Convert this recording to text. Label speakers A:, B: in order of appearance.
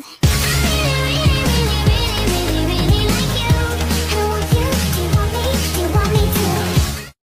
A: down.